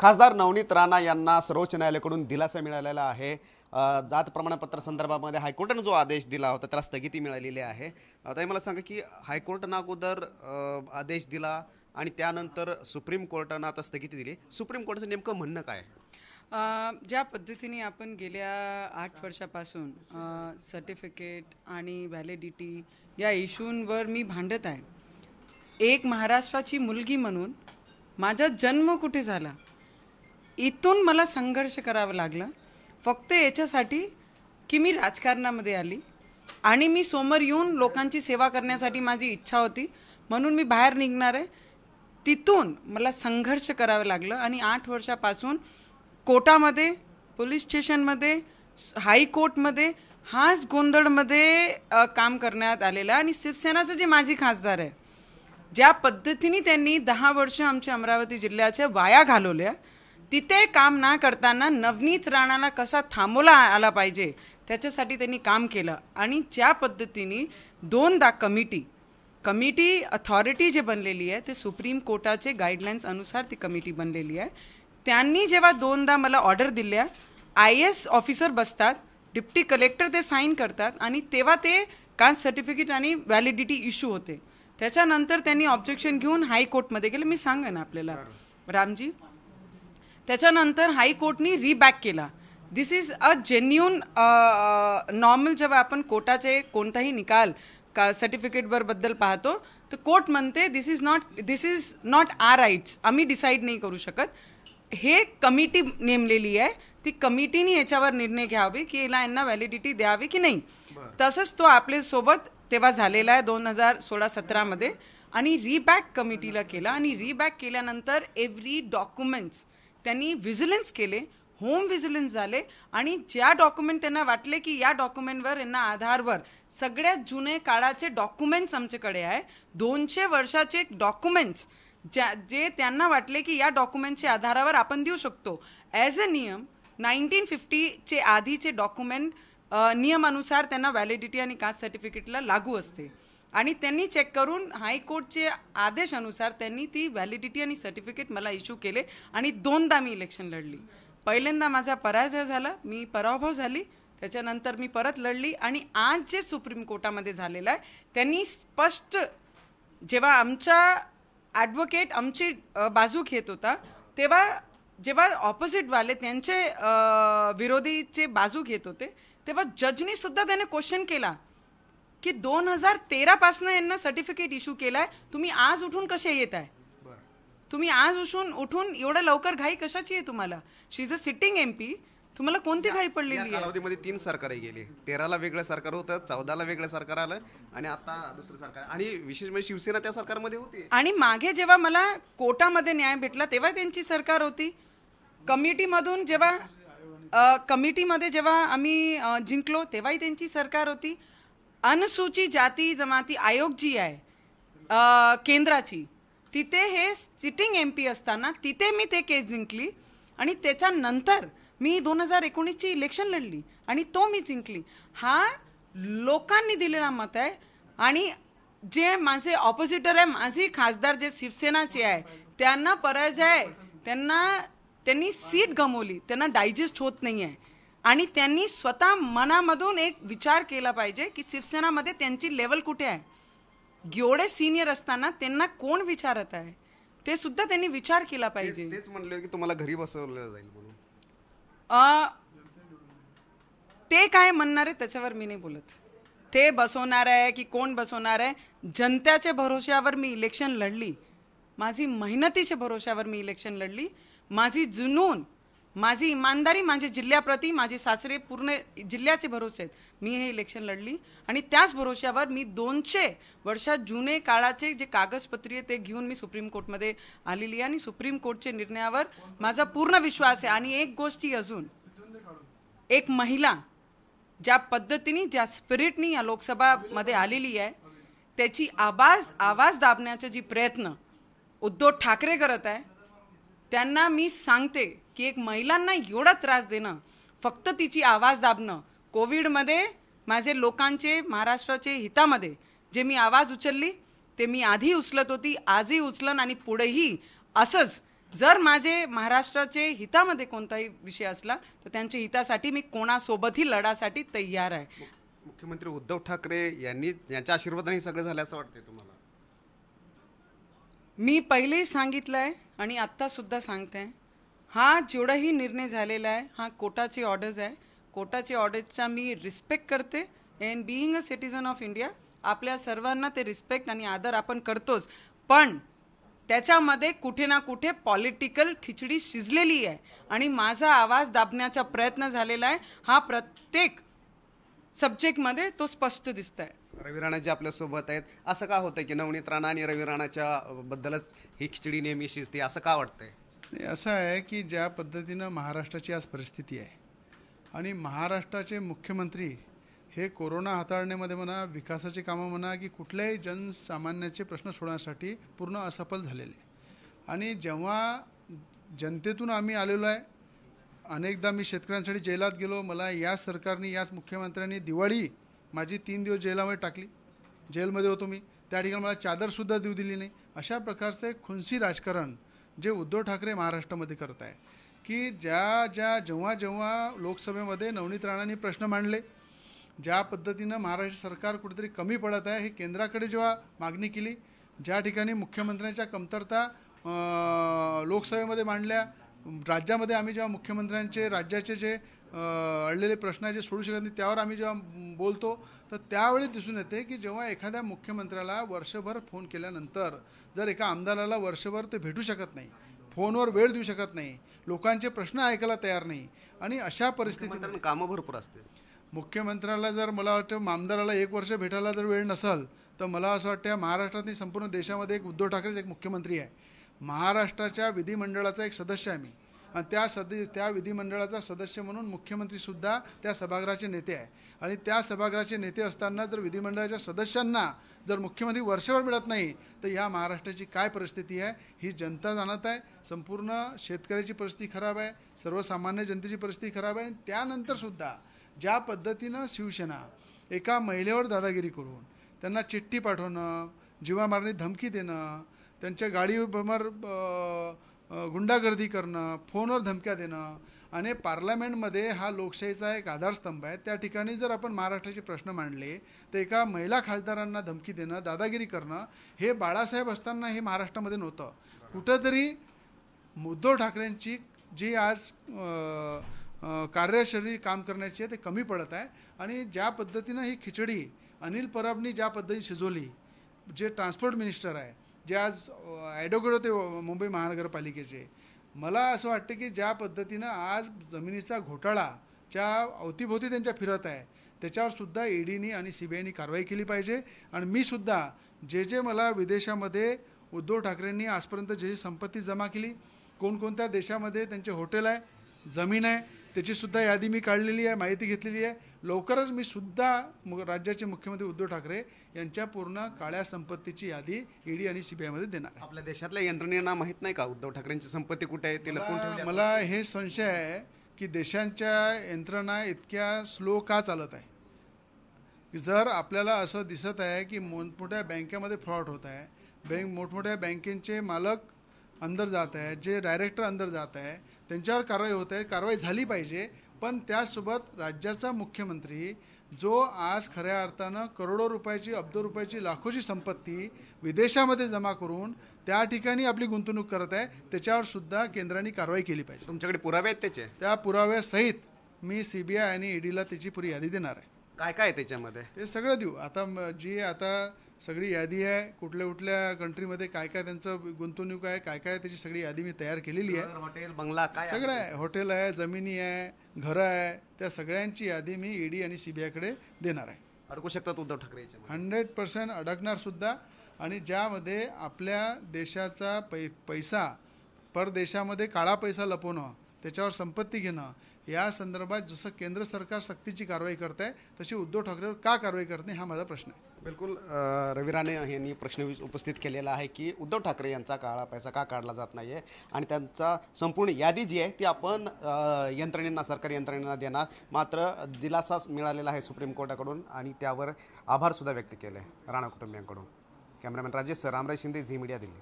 खासदार नवनीत राणा यांना सर्वोच्च न्यायालयाकडून दिलासा मिळालेला आहे. जात प्रमाणपत्र संदर्भामध्ये हायकोर्टानं जो आदेश दिला होता त्याला स्थगिती मिळालेली आहे. आता मला सांगा की हायकोर्टानं अगोदर आदेश दिला आणि त्यानंतर सुप्रीम कोर्टानं आता स्थगिती दिली. सुप्रीम कोर्टाचं नेमकं म्हणणं काय? ज्या पद्धतीने आपण गेल्या आठ वर्षापासून सर्टिफिकेट आणि व्हॅलिडिटी या इश्यूंवर मी भांडत आहे. एक महाराष्ट्राची मुलगी म्हणून माझा जन्म कुठे झाला? इथून मला संघर्ष करावं लागला. फक्त याच्यासाठी की मी राजकारणामध्ये आली आणि मी समोर येऊन लोकांची सेवा करण्यासाठी माझी इच्छा होती. म्हणून मी बाहेर निघणार आहे. तिथून मला संघर्ष करावं लागलं आणि आठ वर्षापासून कोर्टामध्ये पोलीस स्टेशनमध्ये हायकोर्टमध्ये हाच गोंधळमध्ये काम करण्यात आलेलं आहे. आणि शिवसेनाचं जे माजी खासदार आहे ज्या पद्धतीने त्यांनी दहा वर्ष आमच्या अमरावती जिल्ह्याच्या वाया घालवल्या तिथे काम ना करताना नवनीत राणाला कसा थांबवला आला पाहिजे त्याच्यासाठी त्यांनी काम केलं. आणि ज्या पद्धतीने दोनदा कमिटी कमिटी अथॉरिटी जे बनलेली आहे ते सुप्रीम कोर्टाचे गाईडलाईन्स अनुसार ती कमिटी बनलेली आहे. त्यांनी जेव्हा दोनदा मला ऑर्डर दिल्या आय एस ऑफिसर बसतात डिप्टी कलेक्टर ते साईन करतात आणि तेव्हा ते कास्ट सर्टिफिकेट आणि व्हॅलिडिटी इश्यू होते. त्याच्यानंतर त्यांनी ऑब्जेक्शन घेऊन हायकोर्टमध्ये गेले. मी सांगा ना आपल्याला रामजी? त्याच्यानंतर हायकोर्टनी रीबॅक केला. This is a genuine normal जेव्हा आपण कोर्टाचे कोणताही निकाल का सर्टिफिकेटवर बद्दल पाहतो तर कोर्ट म्हणते this is not this is not our rights आम्ही डिसाईड नाही करू शकत. हे कमिटी नेमलेली आहे. ती कमिटीने याच्यावर निर्णय घ्यावे की याला यांना व्हॅलिडिटी द्यावी की नाही. तसंच तो आपल्यासोबत तेव्हा झालेला आहे दोन हजार सोळा सतरामध्ये आणि रीबॅक कमिटीला केला आणि रीबॅक केल्यानंतर एव्हरी डॉक्युमेंट्स त्यांनी व्हिजिलन्स केले होम व्हिजिलन्स झाले आणि ज्या डॉक्युमेंट त्यांना वाटले की या डॉक्युमेंटवर यांना आधारवर सगळ्यात जुने काळाचे डॉक्युमेंट्स आमच्याकडे आहे. दोनशे वर्षाचे डॉक्युमेंट्स ज्या जे त्यांना वाटले की या डॉक्युमेंटच्या आधारावर आपण देऊ शकतो. ॲज अ नियम नाईन्टीन फिफ्टीचे आधीचे डॉक्युमेंट नियमानुसार त्यांना व्हॅलिडिटी आणि कास्ट सर्टिफिकेटला लागू असते. आणि त्यांनी चेक करून हायकोर्टचे आदेशानुसार त्यांनी ती व्हॅलिडिटी आणि सर्टिफिकेट मला इश्यू केले आणि दोनदा मी इलेक्शन लढली. पहिल्यांदा माझा पराजय झाला मी पराभव झाली त्याच्यानंतर मी परत लढली आणि आज जे सुप्रीम कोर्टामध्ये झालेलं आहे त्यांनी स्पष्ट जेव्हा आमचा ॲडव्होकेट आमची बाजू घेत होता तेव्हा जेव्हा ऑपोजिटवाले त्यांचे विरोधीचे बाजू घेत होते तेव्हा जजनीसुद्धा त्याने क्वेश्चन केला. की दोन हजार तेरापासनं यांना सर्टिफिकेट इश्यू केलाय. तुम्ही आज उठून कसे येत आहे तुम्ही आज उठून उठून एवढं लवकर घाई कशाची आहे तुम्हाला? She is a sitting M P तुम्हाला कोणती घाई पडलेली आहे? कालावधीमध्ये तीन सरकारही गेली. तेराला वेगळं सरकार होतं चौदाला वेगळं सरकार आलं आणि आता दुसरं सरकार. आणि विशेष म्हणजे शिवसेना त्या सरकारमध्ये होती. आणि मागे जेव्हा मला कोर्टामध्ये न्याय भेटला तेव्हा त्यांची सरकार होती. कमिटीमधून जेव्हा कमिटीमध्ये जेव्हा आम्ही जिंकलो तेव्हाही त्यांची सरकार होती. अनुसूचित जाती जमाती आयोग जी आहे केंद्राची तिथे हे सिटिंग एम पी असताना तिथे मी ते केस जिंकली आणि त्याच्यानंतर मी दोन हजार एकोणीसची इलेक्शन लढली आणि तो मी जिंकली. हा लोकांनी दिलेला मत आहे आणि जे माझे ऑपोजिटर आहे माझी खासदार जे शिवसेनाचे आहे त्यांना पराजय त्यांना त्यांनी सीट गमवली. त्यांना डायजेस्ट होत नाही आहे आणि त्यांनी स्वतः मनामधून एक विचार केला पाहिजे की शिवसेनामध्ये त्यांची लेवल कुठे आहे? एवढे सिनियर असताना त्यांना कोण विचारत आहे? ते सुद्धा त्यांनी विचार केला पाहिजे. तेच म्हणले की तुम्हाला घरी बसवलं जाईल म्हणून. ते काय म्हणणार आहे त्याच्यावर मी नाही बोलत. ते बसवणार आहे की कोण बसवणार आहे? जनतेच्या भरोश्यावर मी इलेक्शन लढली. माझी मेहनतीच्या भरोश्यावर मी इलेक्शन लढली. माझी जुनून माझी इमानदारी माझ्या जिल्ह्याप्रती माझे सासरे पूर्ण जिल्ह्याचे भरोसे आहेत. मी हे इलेक्शन लढली आणि त्याच भरोश्यावर मी दोनशे वर्षात जुने काळाचे जे कागदपत्रीय ते घेऊन मी सुप्रीम कोर्टमध्ये आलेली आहे आणि सुप्रीम कोर्टच्या निर्णयावर माझा पूर्ण विश्वास आहे. आणि एक गोष्टी अजून एक महिला ज्या पद्धतीने ज्या स्पिरिटनी या लोकसभामध्ये आलेली आहे त्याची आवाज आवाज दाबण्याचा जी प्रयत्न उद्धव ठाकरे करत आहे त्यांना मी सांगते की एक महिलांना एवढा त्रास देणं फक्त तिची आवाज दाबणं कोविडमध्ये माझे लोकांचे महाराष्ट्राचे हितामध्ये जे मी आवाज उचलली ते मी आधी उचलत होती आजही उचलन आणि पुढेही असंच. जर माझे महाराष्ट्राचे हितामध्ये कोणताही विषय असला तर त्यांच्या हितासाठी मी कोणासोबतही लढासाठी तयार आहे. मुख्यमंत्री उद्धव ठाकरे यांनी यांच्या आशीर्वादाने हे सगळं झालं असं वाटतंय तुम्हाला? मी पहिलेही सांगितलं आहे आणि आत्ता सुद्धा सांगते. हा जेवढाही निर्णय झालेला आहे हा कोटाचे ऑर्डर्स आहे. कोटाचे ऑर्डर्सचा मी रिस्पेक्ट करते. And being a citizen of India आपल्या सर्वांना ते रिस्पेक्ट आणि आदर आपण करतोच. पण त्याच्यामध्ये कुठे ना कुठे पॉलिटिकल खिचडी शिजलेली आहे. आणि माझा आवाज दाबण्याचा प्रयत्न झालेला आहे. हा प्रत्येक सब्जेक्टमध्ये तो स्पष्ट दिसत आहे रवी राणाजी आपल्यासोबत आहेत. असं का होतं की नवनीत राणा आणि रवी राणाच्या बद्दलच ही खिचडी नेहमी शिजते? असं का वाटतंय? असं आहे की ज्या पद्धतीनं महाराष्ट्राची आज परिस्थिती आहे. आणि महाराष्ट्राचे मुख्यमंत्री हे कोरोना हाताळण्यामध्ये म्हणा विकासाची कामं म्हणा की कुठल्याही जनसामान्याचे प्रश्न सोडवण्यासाठी पूर्ण असफल झालेले. आणि जेव्हा जनतेतून आम्ही आलेलो आहे अनेकदा मी शेतकऱ्यांसाठी जेलात गेलो मला याच सरकारने याच मुख्यमंत्र्यांनी दिवाळी माझी तीन दिवस जेलामध्ये टाकली. जेलमध्ये होतो मी. त्या ठिकाणी मला चादरसुद्धा देऊ दिली नाही. अशा प्रकारचे खुनसी राजकारण जे उद्धव ठाकरे महाराष्ट्रामध्ये करत आहे की ज्या ज्या जेव्हा जेव्हा लोकसभेमध्ये नवनीत राणांनी प्रश्न मांडले ज्या पद्धतीनं महाराष्ट्र सरकार कुठेतरी कमी पडत आहे हे केंद्राकडे जेव्हा मागणी केली ज्या ठिकाणी मुख्यमंत्र्यांच्या कमतरता लोकसभेमध्ये मांडल्या राज्यामध्ये आम्ही जेव्हा मुख्यमंत्र्यांचे राज्याचे जे अडलेले प्रश्न आहे जे सोडू शकत नाही त्यावर आम्ही जेव्हा बोलतो तर त्यावेळी दिसून येते की जेव्हा एखाद्या मुख्यमंत्र्याला वर्षभर फोन केल्यानंतर जर एका आमदाराला वर्षभर ते भेटू शकत नाही फोनवर वेळ देऊ शकत नाही लोकांचे प्रश्न ऐकायला तयार नाही आणि अशा परिस्थितीत कामं भरपूर असते मुख्यमंत्र्याला जर मला वाटतं आमदाराला एक वर्ष भेटायला जर वेळ नसेल तर मला असं वाटतं या महाराष्ट्रातली संपूर्ण देशामध्ये एक उद्धव ठाकरेच एक मुख्यमंत्री आहे. महाराष्ट्राच्या विधिमंडळाचा एक सदस्य आहे मी. आणि त्या सद त्या विधिमंडळाचा सदस्य म्हणून मुख्यमंत्रीसुद्धा त्या सभागृहाचे नेते आहे. आणि त्या सभागृहाचे नेते असताना जर विधिमंडळाच्या सदस्यांना जर मुख्यमंत्री वर्षभर मिळत नाही तर ह्या महाराष्ट्राची काय परिस्थिती आहे? ही जनता जाणत आहे. संपूर्ण शेतकऱ्याची परिस्थिती खराब आहे. सर्वसामान्य जनतेची परिस्थिती खराब आहे. आणि त्यानंतरसुद्धा ज्या पद्धतीनं शिवसेना एका महिलेवर दादागिरी करून त्यांना चिठ्ठी पाठवणं जीवामारणी धमकी देणं त्यांच्या गाडीवर गुंडागर्दी करणं फोनवर धमक्या देणं आणि पार्लमेंटमध्ये हा लोकशाहीचा एक आधारस्तंभ आहे. त्या ठिकाणी जर आपण महाराष्ट्राचे प्रश्न मांडले तर एका महिला खासदारांना धमकी देणं दादागिरी करणं हे बाळासाहेब असताना हे महाराष्ट्रामध्ये नव्हतं. कुठंतरी उद्धव ठाकरेंची जी आज कार्यशैली काम करण्याची आहे ते कमी पडत आहे आणि ज्या पद्धतीनं ही खिचडी अनिल परबनी ज्या पद्धतीने शिजवली जे ट्रान्सपोर्ट मिनिस्टर आहे जे आज ॲडव्होकेट होते मुंबई महानगरपालिकेचे. मला असं वाटतं की ज्या पद्धतीनं आज जमिनीचा घोटाळा ज्या अवतीभोवती त्यांच्या फिरत आहे त्याच्यावर सुद्धा ईडीनी आणि सी बी आयनी कारवाई केली पाहिजे. आणि मी सुद्धा जे जे मला विदेशामध्ये उद्धव ठाकरेंनी आजपर्यंत जे जी संपत्ती जमा केली कोणकोणत्या देशामध्ये त्यांचे हॉटेल आहे जमीन आहे त्याची सुद्धा यादी मी काढलेली आहे माहिती घेतलेली आहे. लवकरच मी सुद्धा राज्याचे मुख्यमंत्री उद्धव ठाकरे यांच्या पूर्ण काळ्या संपत्तीची यादी ईडी आणि सीबीआयमध्ये देणार आपल्या देशातल्या यंत्रणेना माहीत नाही का? उद्धव ठाकरेंची संपत्ती कुठे आहे? ती मला हे संशय आहे की देशांच्या यंत्रणा इतक्या स्लो का चालत आहे? की जर आपल्याला असं दिसत आहे की मोठमोठ्या बँकेमध्ये फ्रॉड होत आहे बँक मोठमोठ्या बँकेचे मालक अंदर जात आहे जे डायरेक्टर अंदर जात आहे त्यांच्यावर कारवाई होत आहे कारवाई झाली पाहिजे. पण त्यासोबत राज्याचा मुख्यमंत्री जो आज खऱ्या अर्थानं करोडो रुपयाची अब्दो रुपयाची लाखोची संपत्ती विदेशामध्ये जमा करून त्या ठिकाणी आपली गुंतवणूक करत आहे त्याच्यावर सुद्धा केंद्राने कारवाई केली पाहिजे. तुमच्याकडे पुरावे आहेत त्याचे? त्या पुराव्यासहित मी सी बी आय आणि ईडीला त्याची पुरी यादी देणार आहे. काय काय त्याच्यामध्ये? ते सगळं देऊ. आता जी आता सगळी यादी आहे. कुठल्या कुठल्या कंट्रीमध्ये काय काय त्यांचं गुंतवणूक आहे काय काय त्याची सगळी यादी मी तयार केलेली आहे. हॉटेल बंगला काय? सगळं आहे. हॉटेल आहे जमिनी आहे घरं आहे. त्या सगळ्यांची यादी मी ईडी आणि सीबीआयकडे देणार आहे. अडकू शकतात उद्धव ठाकरे हंड्रेड पर्सेंट अडकणार सुद्धा. आणि ज्यामध्ये आपल्या देशाचा पै पैसा परदेशामध्ये काळा पैसा लपवणं त्याच्यावर संपत्ती घेणं या संदर्भात जसं केंद्र सरकार सक्तीची कारवाई करत आहे तशी उद्धव ठाकरेवर का कारवाई करत नाही हा माझा प्रश्न आहे. बिलकुल रवी राणे यांनी प्रश्न वि- उपस्थित केलेला आहे की उद्धव ठाकरे यांचा काळा पैसा का काढला जात नाही आहे आणि त्यांचा संपूर्ण यादी जी आहे ती आपण यंत्रणेंना सरकारी यंत्रणेंना देणार. मात्र दिलासा मिळालेला आहे सुप्रीम कोर्टाकडून आणि त्यावर आभारसुद्धा व्यक्त केले आहे Rana कुटुंबियांकडून. Cameraman Rajesh sir Ramraj Shinde Zee media Delhi.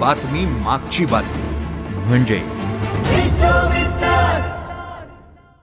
बातमी मागची बातमी. म्हणजे